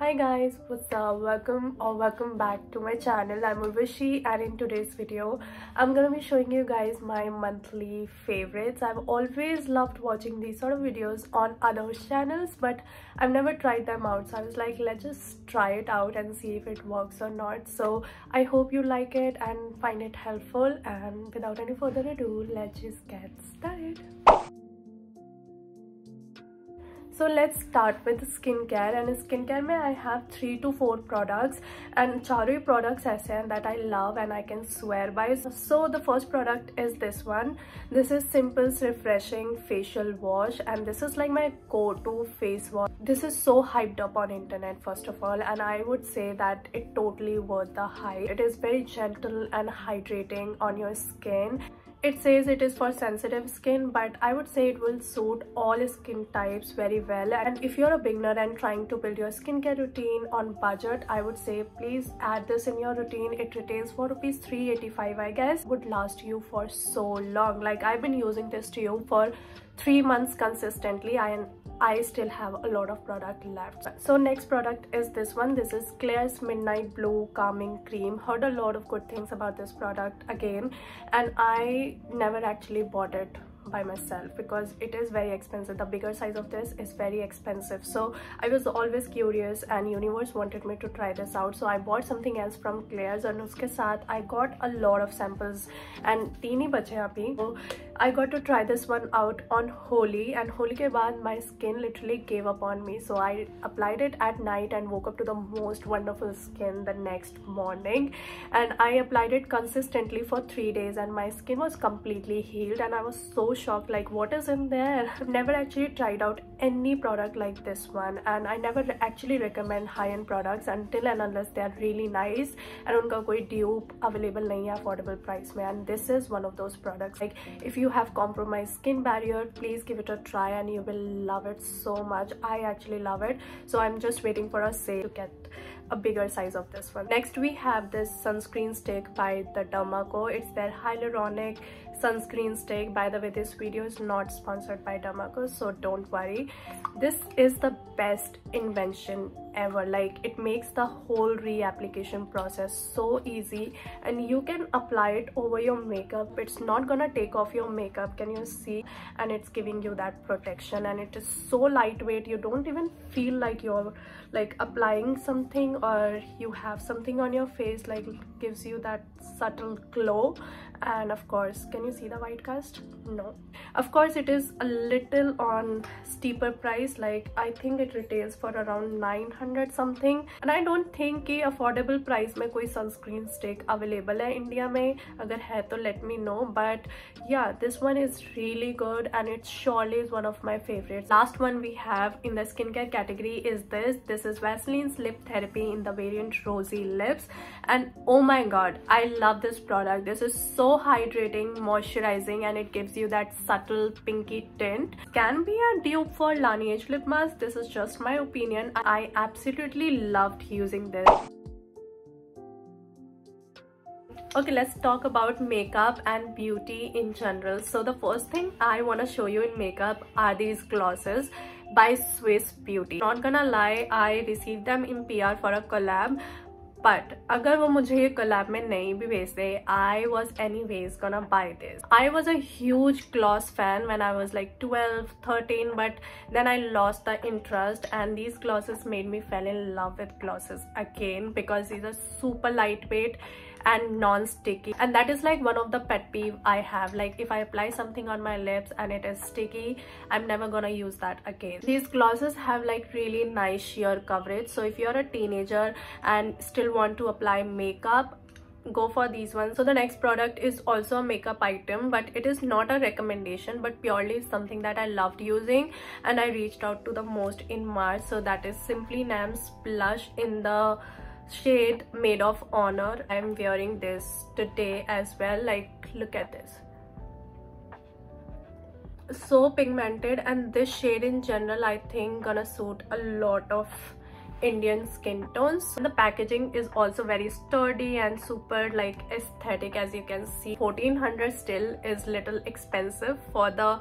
Hi guys, what's up? Welcome or welcome back to my channel. I'm Urvashi and in today's video, I'm gonna be showing you guys my monthly favorites. I've always loved watching these sort of videos on other channels but I've never tried them out. So I was like, let's just try it out and see if it works or not. So I hope you like it and find it helpful and without any further ado, let's just get started so let's start with skincare. And skincare mein I have three to four products and चारों products aise that I love and I can swear by. So the first product is this one. This is Simple's refreshing facial wash. And this is like my go-to face wash. This is so hyped up on internet first of all. And I would say that it totally worth the hype. It is very gentle and hydrating on your skin it says it is for sensitive skin but i would say it will suit all skin types very well. And if you're a beginner and trying to build your skincare routine on budget i would say please add this in your routine. It retails for rupees 385 i guess. Would last you for so long. Like i've been using this tube for three months consistently. And I still have a lot of product left. So next product is this one. This is Klairs Midnight Blue Calming Cream. Heard a lot of good things about this product again and I never actually bought it by myself because it is very expensive. The bigger size of this is very expensive. So i was always curious and universe wanted me to try this out. So i bought something else from Klairs and uske sath i got a lot of samples and teeny bache abhi. So i got to try this one out on holi and holi ke baad my skin literally gave up on me. So i applied it at night and woke up to the most wonderful skin the next morning and i applied it consistently for three days and my skin was completely healed and i was so shocked like what is in there? I've never actually tried out any product like this one and i never actually recommend high-end products until and unless they are really nice and unka koi dupe available nahi affordable price mein and this is one of those products. Like if you have compromised skin barrier please give it a try and you will love it so much. I actually love it. So i'm just waiting for a sale to get a bigger size of this one. Next we have this sunscreen stick by the Derma Co. It's their hyaluronic sunscreen stick. By the way this video is not sponsored by Derma Co so don't worry. This is the best invention ever. Like it makes the whole reapplication process so easy and you can apply it over your makeup. It's not gonna take off your makeup. Can you see? And it's giving you that protection and it is so lightweight. You don't even feel like you're like applying something or you have something on your face like gives you that subtle glow. And of course can you see the white cast? No. Of course it is a little on steeper price. Like i think it retails for around 900 something and i don't think कि affordable price में कोई sunscreen stick available है India में अगर है तो let me know but yeah this one is really good and it surely is one of my favorites last one we have in the skincare category is this this is Vaseline's lip therapy in the variant rosy lips and oh my god I love this product this is so hydrating moisturizing and it gives you that subtle pinky tint can be a dupe for Laneige lip mask this is just my opinion I absolutely loved using this. Okay let's talk about makeup and beauty in general. So the first thing i want to show you in makeup are these glosses by swiss beauty. Not gonna lie i received them in pr for a collab but अगर वो मुझे ये collab में नहीं भी भेजते I was anyways gonna buy this I was a huge gloss fan when I was like twelve thirteen but then I lost the interest and these glosses made me fall in love with glosses again because these are super light lightweight and non-sticky. And that is like one of the pet peeve i have. Like if i apply something on my lips and it is sticky i'm never gonna use that again. These glosses have like really nice sheer coverage. So if you're a teenager and still want to apply makeup go for these ones. So the next product is also a makeup item but it is not a recommendation but purely something that i loved using and i reached out to the most in march. So that is simply nam's blush in the shade Maid of Honor i'm wearing this today as well like look at this so pigmented and this shade in general i think gonna suit a lot of Indian skin tones. The packaging is also very sturdy and super like aesthetic as you can see. 1400 still is little expensive for the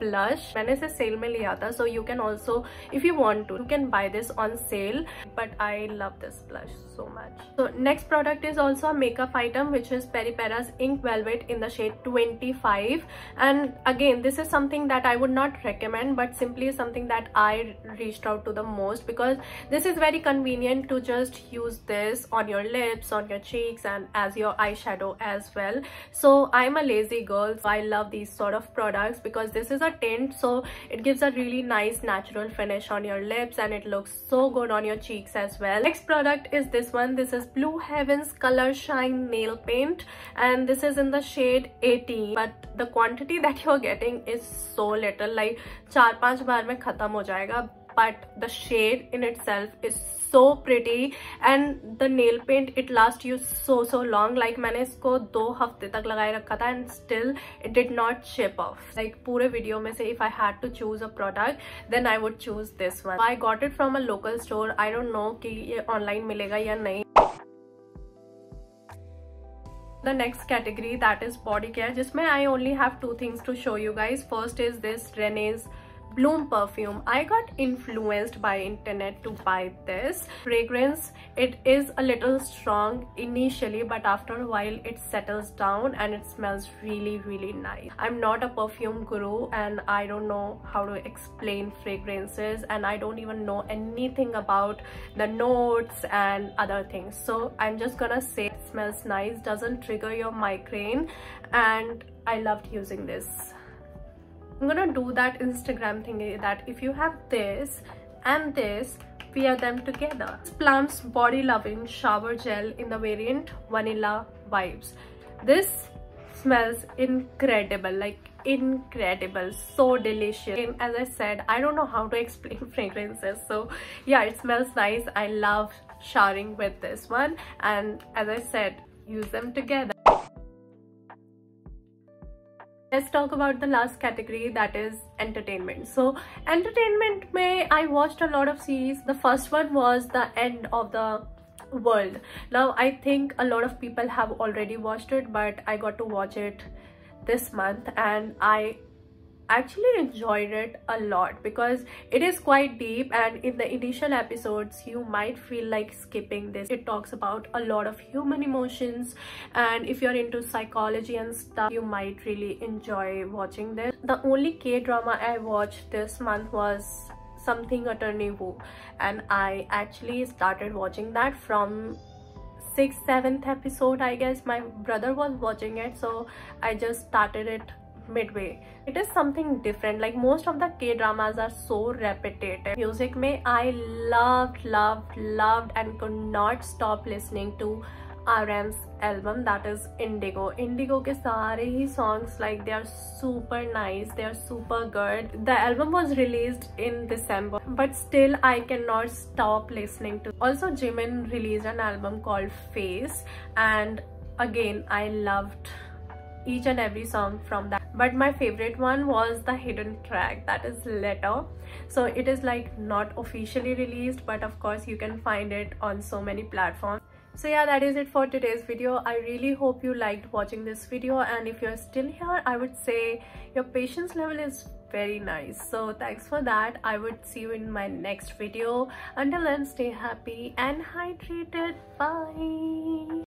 blush मैंने इसे cell में लिया था so you can also if you want to you can buy this on sale but I love this blush so much so next product is also a makeup item which is Peripera's ink velvet in the shade 25 and again this is something that I would not recommend but simply something that I reached out to the most because this is very convenient to just use this on your lips on your cheeks and as your eyeshadow as well so I'm a lazy girl so I love these sort of products because this is a tint so it gives a really nice natural finish on your lips and it looks so good on your cheeks as well. Next product is this one. This is blue heavens color shine nail paint and this is in the shade 18 but the quantity that you're getting is so little like char panch baar mein khatam ho jayega but the shade in itself is so pretty and the nail paint it last you so so long like मैंने इसको दो हफ़्ते तक लगाए रखा था and still it did not chip off like पूरे video में से if I had to choose a product then I would choose this one I got it from a local store I don't know कि ये online मिलेगा या नहीं. The next category that is body care जिसमें I only have two things to show you guys first is this Renee's bloom perfume. I got influenced by internet to buy this. Fragrance it is a little strong initially but after a while it settles down and it smells really really nice. I'm not a perfume guru and i don't know how to explain fragrances and i don't even know anything about the notes and other things. So i'm just gonna say it smells nice doesn't trigger your migraine and i loved using this I'm gonna do that Instagram thingy eh, that if you have this and this, pair them together. Plum's Body Loving Shower Gel in the variant Vanilla Vibes. This smells incredible, like incredible, so delicious. And as I said, I don't know how to explain fragrances. So yeah, it smells nice. I love showering with this one. And as I said, use them together let's talk about the last category that is entertainment. So entertainment may i watched a lot of series. The first one was the end of the world. Now i think a lot of people have already watched it but i got to watch it this month and i actually enjoyed it a lot because it is quite deep and in the initial episodes you might feel like skipping this. It talks about a lot of human emotions and if you're into psychology and stuff you might really enjoy watching this. The only k-drama i watched this month was something attorney woo and i actually started watching that from sixth seventh episode i guess. My brother was watching it so i just started it midway it is something different like most of the k dramas are so repetitive music may i loved loved loved and could not stop listening to RM's album that is Indigo. Indigo sare hi songs like they are super nice, they are super good. The album was released in December but still I cannot stop listening to. Also Jimin released an album called Face and again I loved each and every song from that. But my favorite one was the hidden track that is letter. So it is like not officially released but of course you can find it on so many platforms. So yeah that is it for today's video. I really hope you liked watching this video and if you're still here i would say your patience level is very nice. So thanks for that. I would see you in my next video. Until then stay happy and hydrated. Bye